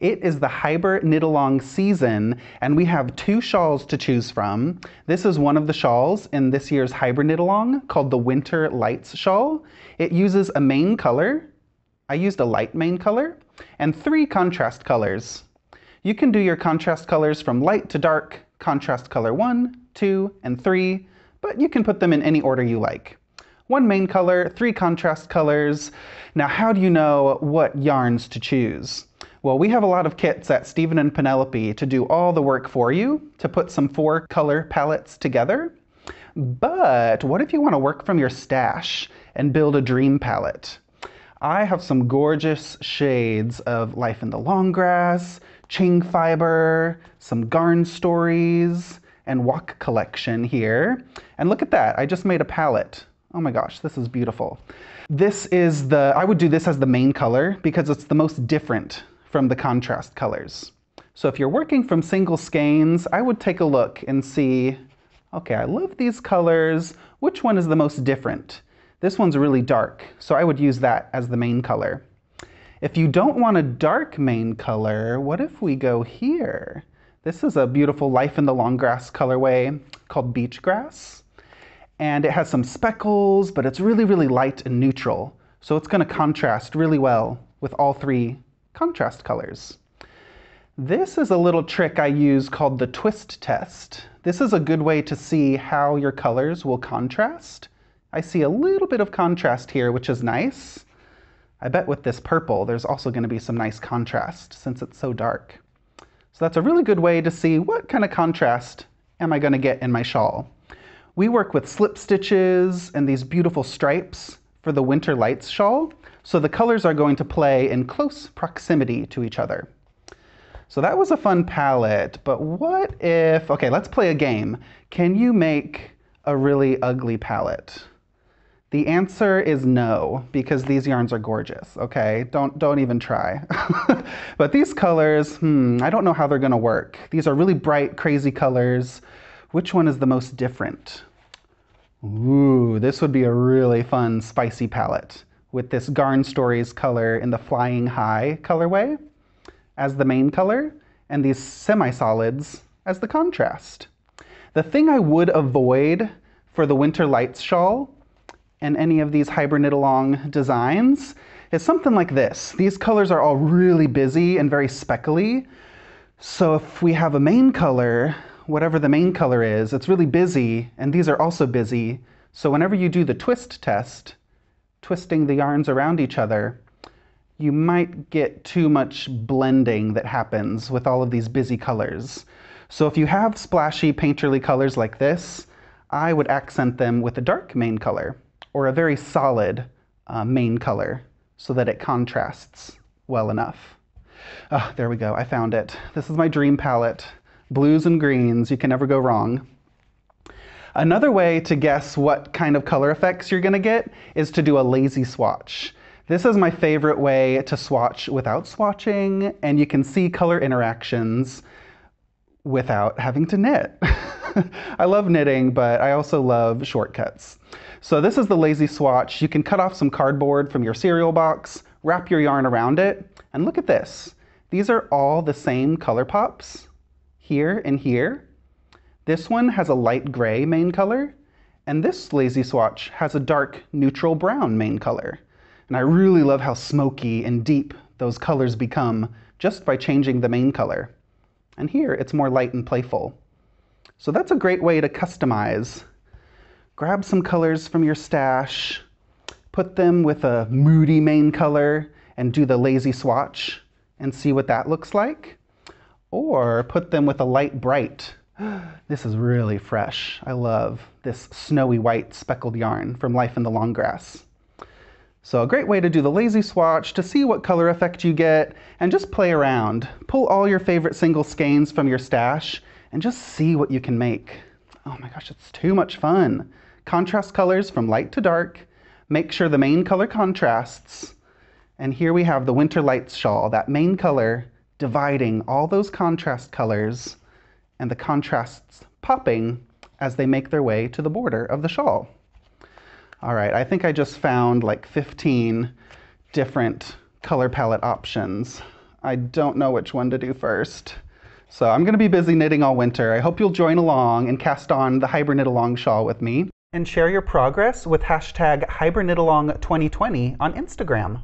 It is the Hiberknitalong season, and we have two shawls to choose from. This is one of the shawls in this year's Hiberknitalong called the Winter Lights shawl. It uses a main color. I used a light main color and three contrast colors. You can do your contrast colors from light to dark, contrast color one, two, and three, but you can put them in any order you like one main color, three contrast colors. Now, how do you know what yarns to choose? Well, we have a lot of kits at Stephen and Penelope to do all the work for you, to put some four color palettes together. But what if you want to work from your stash and build a dream palette? I have some gorgeous shades of Life in the Long Grass, Qing Fiber, some Garn Stories, and Walk Collection here. And look at that, I just made a palette Oh my gosh, this is beautiful. This is the, I would do this as the main color because it's the most different from the contrast colors. So if you're working from single skeins, I would take a look and see, okay, I love these colors. Which one is the most different? This one's really dark, so I would use that as the main color. If you don't want a dark main color, what if we go here? This is a beautiful Life in the Long Grass colorway called Beach Grass and it has some speckles, but it's really, really light and neutral. So it's gonna contrast really well with all three contrast colors. This is a little trick I use called the twist test. This is a good way to see how your colors will contrast. I see a little bit of contrast here, which is nice. I bet with this purple, there's also gonna be some nice contrast since it's so dark. So that's a really good way to see what kind of contrast am I gonna get in my shawl. We work with slip stitches and these beautiful stripes for the Winter Lights shawl, so the colors are going to play in close proximity to each other. So that was a fun palette, but what if, okay, let's play a game. Can you make a really ugly palette? The answer is no, because these yarns are gorgeous, okay? Don't, don't even try. but these colors, hmm, I don't know how they're gonna work. These are really bright, crazy colors. Which one is the most different? Ooh, this would be a really fun spicy palette with this Garn Stories color in the Flying High colorway as the main color and these semi-solids as the contrast. The thing I would avoid for the Winter Lights shawl and any of these Hiberknitalong designs is something like this. These colors are all really busy and very speckly. So if we have a main color whatever the main color is, it's really busy, and these are also busy. So whenever you do the twist test, twisting the yarns around each other, you might get too much blending that happens with all of these busy colors. So if you have splashy painterly colors like this, I would accent them with a dark main color or a very solid uh, main color so that it contrasts well enough. Oh, there we go, I found it. This is my dream palette blues and greens, you can never go wrong. Another way to guess what kind of color effects you're gonna get is to do a lazy swatch. This is my favorite way to swatch without swatching, and you can see color interactions without having to knit. I love knitting, but I also love shortcuts. So this is the lazy swatch. You can cut off some cardboard from your cereal box, wrap your yarn around it, and look at this. These are all the same color pops here and here. This one has a light gray main color, and this lazy swatch has a dark neutral brown main color. And I really love how smoky and deep those colors become just by changing the main color. And here it's more light and playful. So that's a great way to customize. Grab some colors from your stash, put them with a moody main color, and do the lazy swatch and see what that looks like or put them with a light bright. This is really fresh. I love this snowy white speckled yarn from Life in the Long Grass. So a great way to do the lazy swatch to see what color effect you get and just play around. Pull all your favorite single skeins from your stash and just see what you can make. Oh my gosh, it's too much fun. Contrast colors from light to dark. Make sure the main color contrasts. And here we have the Winter Lights shawl, that main color dividing all those contrast colors and the contrasts popping as they make their way to the border of the shawl. All right, I think I just found like 15 different color palette options. I don't know which one to do first. So I'm going to be busy knitting all winter. I hope you'll join along and cast on the Hiberknitalong shawl with me. And share your progress with hashtag Hiberknitalong2020 on Instagram.